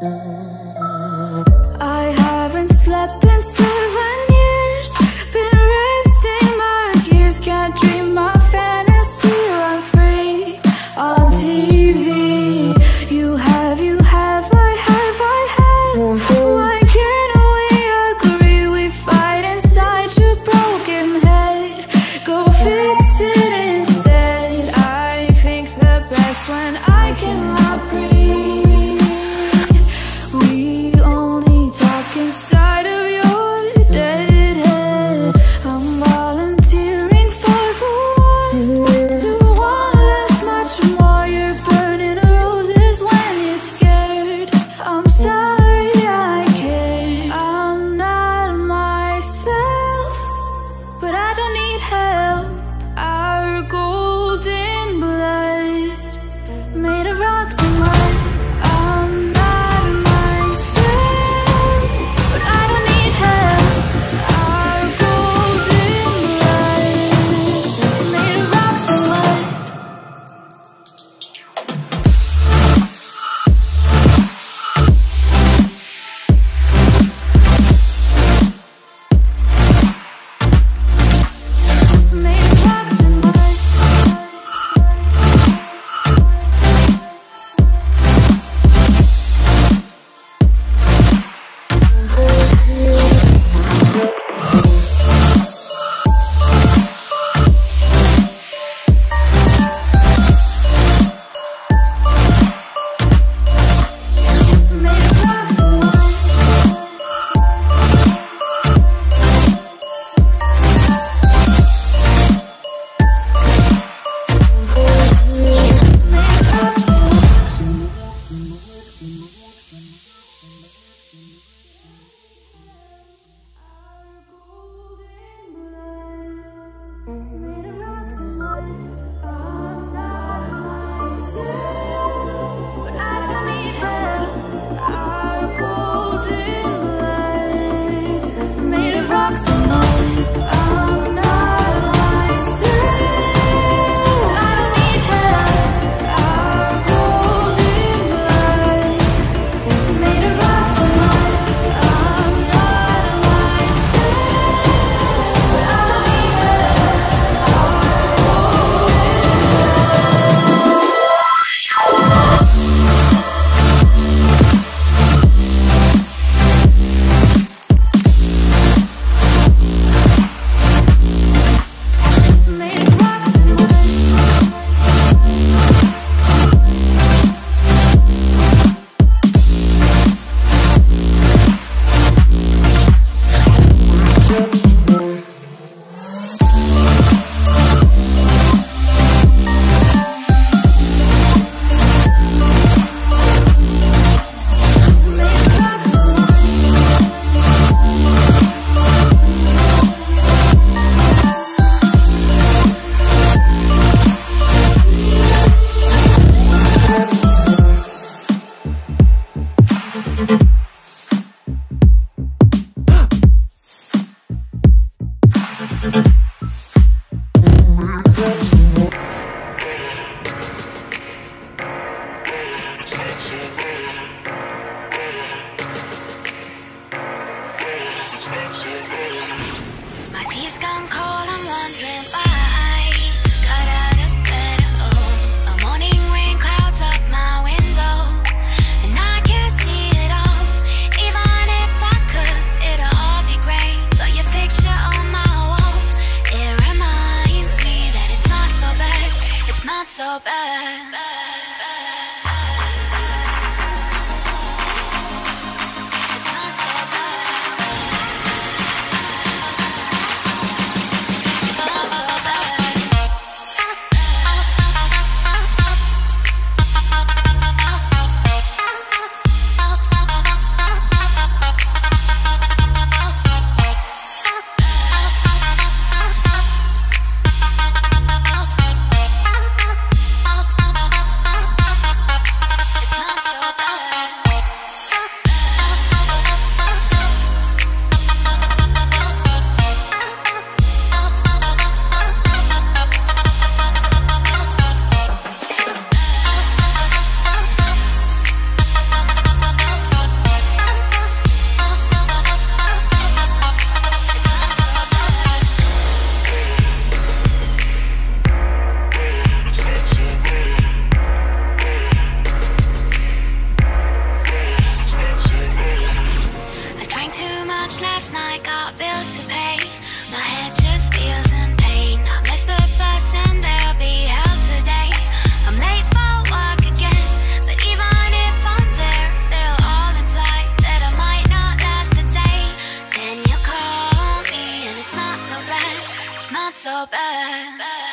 I Made Matisse gone cold, I'm wondering why Got out of bed, oh. Morning rain clouds up my window. And I can't see all. Even if I could, it'll all be But your picture on my wall It reminds me that it's not so bad. It's not so bad. bye.